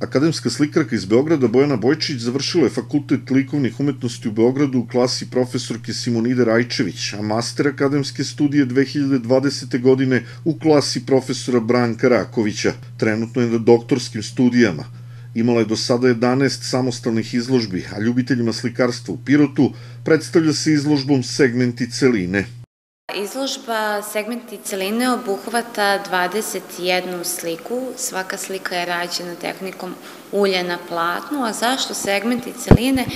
Akademska slikarka iz Beograda Bojana Bojčić završila je Fakultet likovnih umetnosti u Beogradu u klasi profesorke Simonide Rajčević, a master akademske studije 2020. godine u klasi profesora Branka Rakovića. Trenutno je na doktorskim studijama. Imala je do sada 11 samostalnih izložbi, a ljubiteljima slikarstva u Pirotu predstavlja se izložbom segmenti celine. Izložba segmenti celine obuhvata 21 sliku, svaka slika je rađena tehnikom ulje na platnu, a zašto segmenti celine?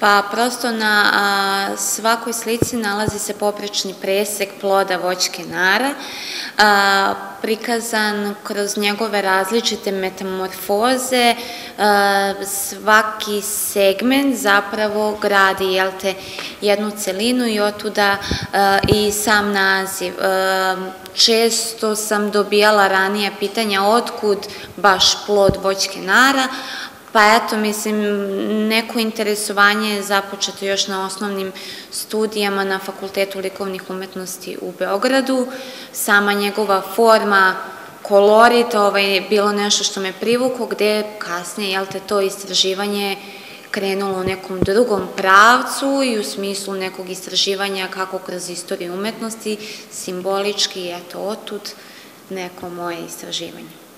Pa prosto na svakoj slici nalazi se poprečni presek ploda voćke nara, prikazan kroz njegove različite metamorfoze, a, svaki segment zapravo gradi jel te, jednu celinu i otuda a, i sam naziv. A, često sam dobijala ranije pitanja otkud baš plod voćke nara, Pa eto, mislim, neko interesovanje je započeto još na osnovnim studijama na Fakultetu likovnih umetnosti u Beogradu. Sama njegova forma, kolorit, ovaj, bilo nešto što me privuko, gde kasnije, jel te, to istraživanje krenulo u nekom drugom pravcu i u smislu nekog istraživanja kako kroz istoriju umetnosti, simbolički, eto, otud neko moje istraživanje.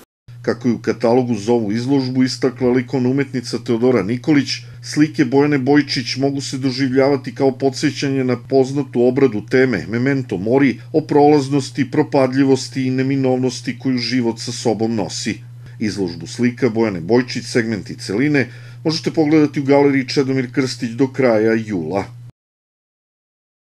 Kako je u katalogu za ovu izložbu istakla likovna umetnica Teodora Nikolić, slike Bojane Bojčić mogu se doživljavati kao podsjećanje na poznatu obradu teme Memento Mori o prolaznosti, propadljivosti i neminovnosti koju život sa sobom nosi. Izložbu slika Bojane Bojčić segmenti celine možete pogledati u galeriji Čedomir Krstić do kraja jula.